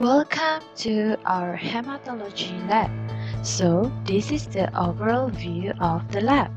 Welcome to our hematology lab. So this is the overall view of the lab.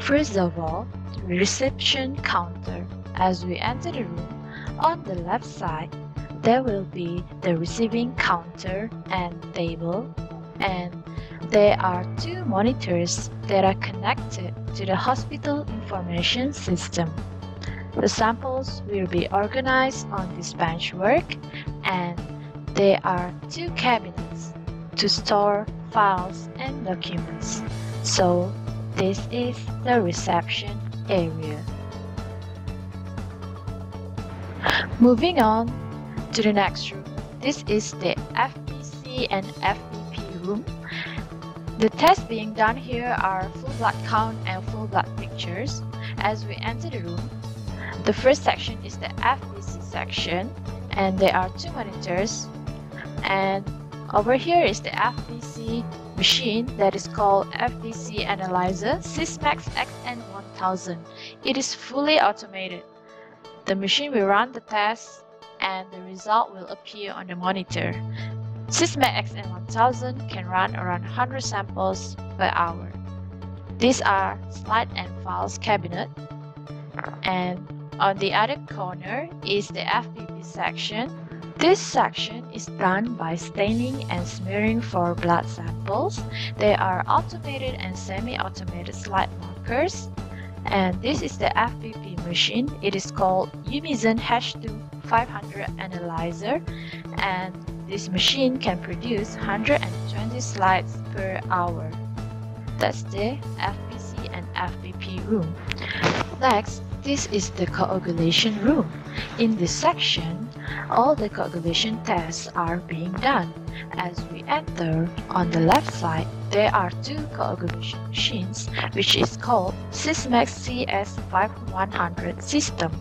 First of all, reception counter. As we enter the room, on the left side, there will be the receiving counter and table and there are two monitors that are connected to the hospital information system. The samples will be organized on this bench work and there are two cabinets to store files and documents. So this is the reception area. Moving on to the next room. This is the FBC and FBP room. The tests being done here are full blood count and full blood pictures. As we enter the room, the first section is the FBC section and there are two monitors and over here is the FBC machine that is called FBC Analyzer Sysmex XN1000. It is fully automated. The machine will run the test and the result will appear on the monitor. Sysmex XN1000 can run around 100 samples per hour. These are slide and files cabinet and on the other corner is the FBP section this section is done by staining and smearing for blood samples. They are automated and semi-automated slide markers. And this is the FBP machine. It is called Umizan H2 500 Analyzer. And this machine can produce 120 slides per hour. That's the FBC and FBP room. Next, this is the coagulation room. In this section, all the coagulation tests are being done. As we enter, on the left side, there are two coagulation machines, which is called Sysmex CS5100 system.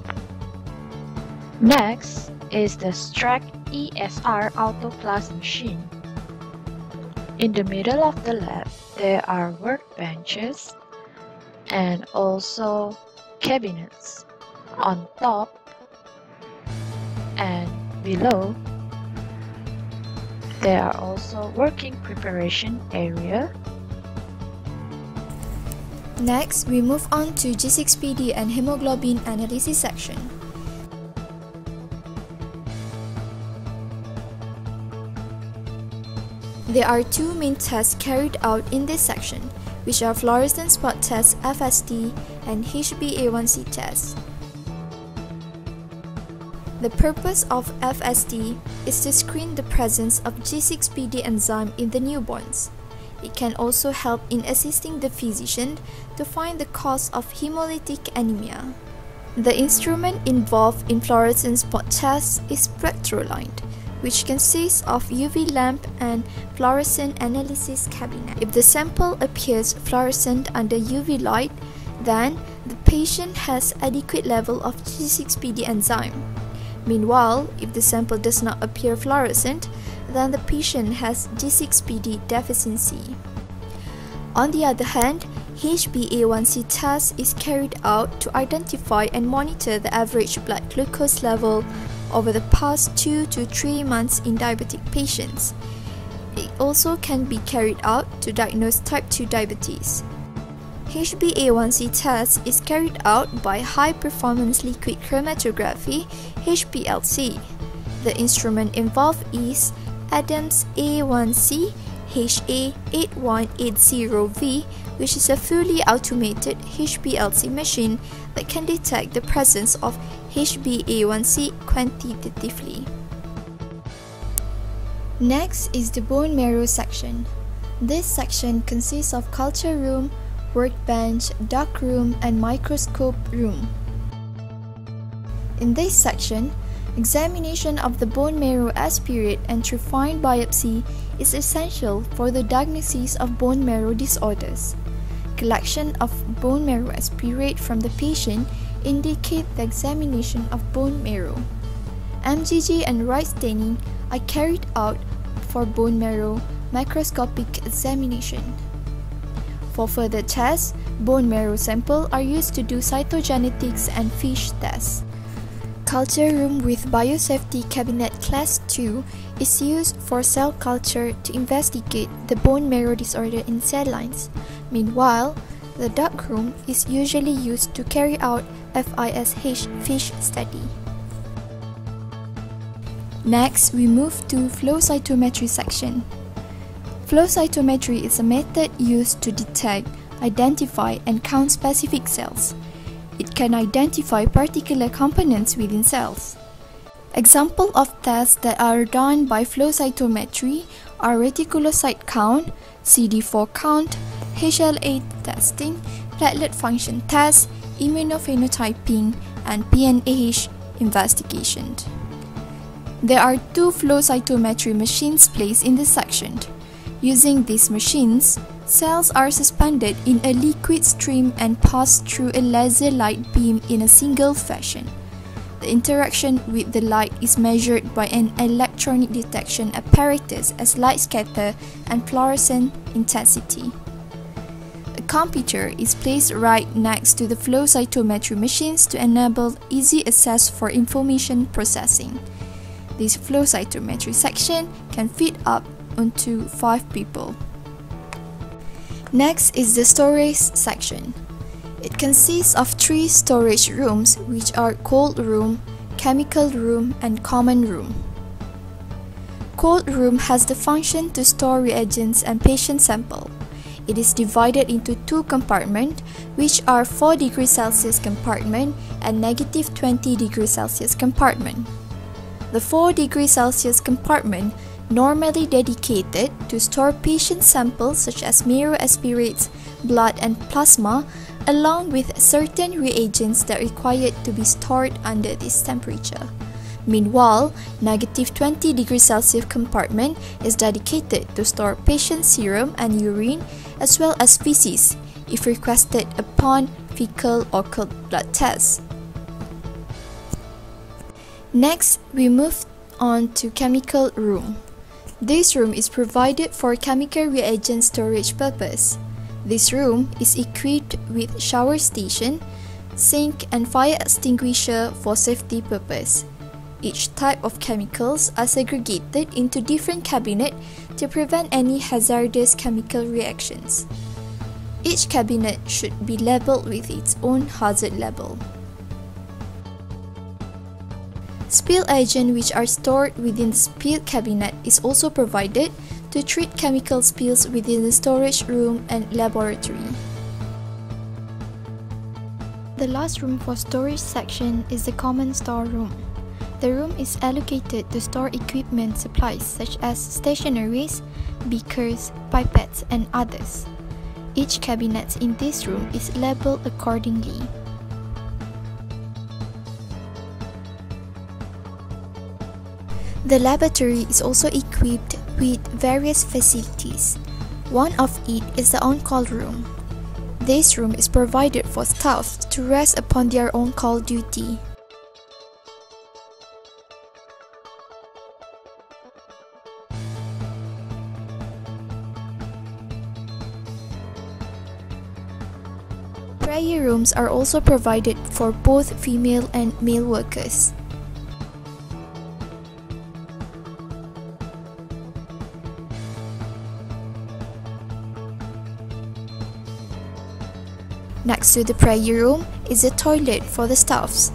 Next is the Strack ESR Autoplus machine. In the middle of the lab, there are workbenches and also cabinets. On top below, there are also working preparation area. Next, we move on to G6PD and hemoglobin analysis section. There are two main tests carried out in this section, which are fluorescence spot test FST and HbA1c test. The purpose of FST is to screen the presence of G6PD enzyme in the newborns. It can also help in assisting the physician to find the cause of hemolytic anemia. The instrument involved in fluorescence spot test is Spectroline, which consists of UV lamp and fluorescent analysis cabinet. If the sample appears fluorescent under UV light, then the patient has adequate level of G6PD enzyme. Meanwhile, if the sample does not appear fluorescent, then the patient has G6PD deficiency. On the other hand, HbA1c test is carried out to identify and monitor the average blood glucose level over the past 2 to 3 months in diabetic patients. It also can be carried out to diagnose type 2 diabetes. HbA1c test is carried out by high performance liquid chromatography HPLC. The instrument involved is Adams A1C HA8180V which is a fully automated HPLC machine that can detect the presence of HbA1c quantitatively. Next is the bone marrow section. This section consists of culture room, workbench, dark room, and microscope room. In this section, examination of the bone marrow aspirate and trephine biopsy is essential for the diagnosis of bone marrow disorders. Collection of bone marrow aspirate from the patient indicate the examination of bone marrow. MGG and Wright staining are carried out for bone marrow microscopic examination. For further tests, bone marrow sample are used to do cytogenetics and FISH tests. Culture room with biosafety cabinet class 2 is used for cell culture to investigate the bone marrow disorder in cell lines. Meanwhile, the dark room is usually used to carry out FISH fish study. Next, we move to flow cytometry section. Flow cytometry is a method used to detect, identify, and count specific cells. It can identify particular components within cells. Example of tests that are done by flow cytometry are reticulocyte count, CD4 count, HLA testing, platelet function test, immunophenotyping, and PNH investigation. There are two flow cytometry machines placed in this section. Using these machines, cells are suspended in a liquid stream and passed through a laser light beam in a single fashion. The interaction with the light is measured by an electronic detection apparatus as light scatter and fluorescent intensity. A computer is placed right next to the flow cytometry machines to enable easy access for information processing. This flow cytometry section can fit up onto 5 people. Next is the storage section. It consists of three storage rooms which are cold room, chemical room and common room. Cold room has the function to store reagents and patient sample. It is divided into two compartments which are 4 degrees Celsius compartment and negative 20 degrees Celsius compartment. The 4 degrees Celsius compartment normally dedicated to store patient samples such as marrow aspirates, blood and plasma along with certain reagents that required to be stored under this temperature. Meanwhile, negative 20 degrees Celsius compartment is dedicated to store patient serum and urine as well as feces if requested upon fecal or blood tests. Next, we move on to chemical room. This room is provided for chemical reagent storage purpose. This room is equipped with shower station, sink and fire extinguisher for safety purpose. Each type of chemicals are segregated into different cabinet to prevent any hazardous chemical reactions. Each cabinet should be labeled with its own hazard level. Spill agent which are stored within the spill cabinet is also provided to treat chemical spills within the storage room and laboratory. The last room for storage section is the common store room. The room is allocated to store equipment supplies such as stationaries, beakers, pipettes, and others. Each cabinet in this room is labeled accordingly. The laboratory is also equipped with various facilities. One of it is the on-call room. This room is provided for staff to rest upon their on-call duty. Prayer rooms are also provided for both female and male workers. Next to the prayer room is a toilet for the staffs.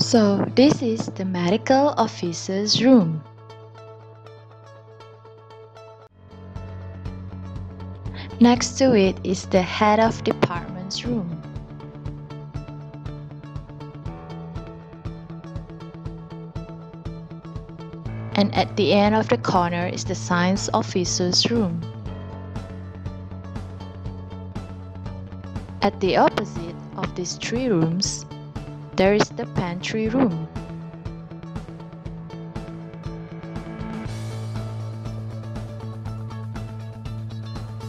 So this is the medical officer's room. Next to it is the head of department's room. And at the end of the corner is the science officer's room. At the opposite of these three rooms, there is the pantry room.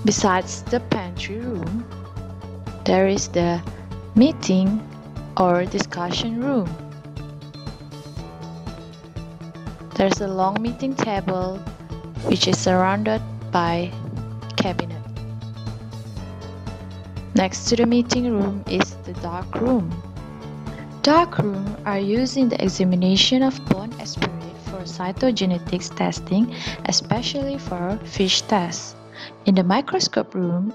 Besides the pantry room, there is the meeting or discussion room. There's a long meeting table which is surrounded by cabinet. Next to the meeting room is the dark room. Dark room are used in the examination of bone aspirate for cytogenetics testing, especially for FISH tests. In the microscope room,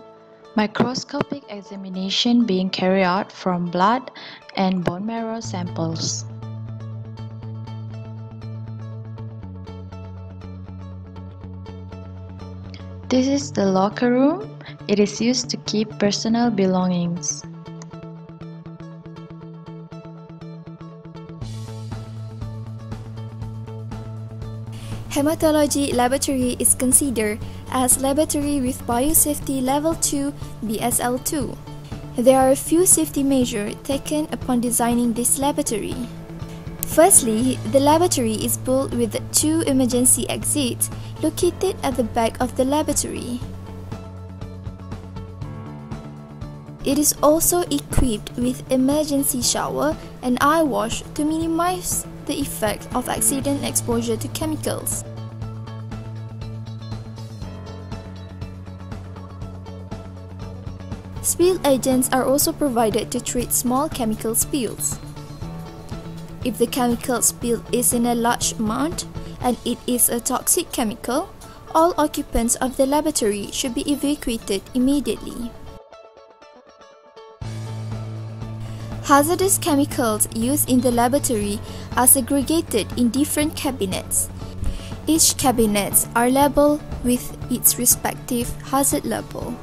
microscopic examination being carried out from blood and bone marrow samples. This is the locker room. It is used to keep personal belongings. Hematology laboratory is considered as laboratory with biosafety level 2 BSL2. There are a few safety measures taken upon designing this laboratory. Firstly, the laboratory is built with two emergency exits located at the back of the laboratory. It is also equipped with emergency shower and eye wash to minimize the effect of accident exposure to chemicals. Spill agents are also provided to treat small chemical spills. If the chemical spill is in a large amount and it is a toxic chemical, all occupants of the laboratory should be evacuated immediately. Hazardous chemicals used in the laboratory are segregated in different cabinets. Each cabinet are labeled with its respective hazard level.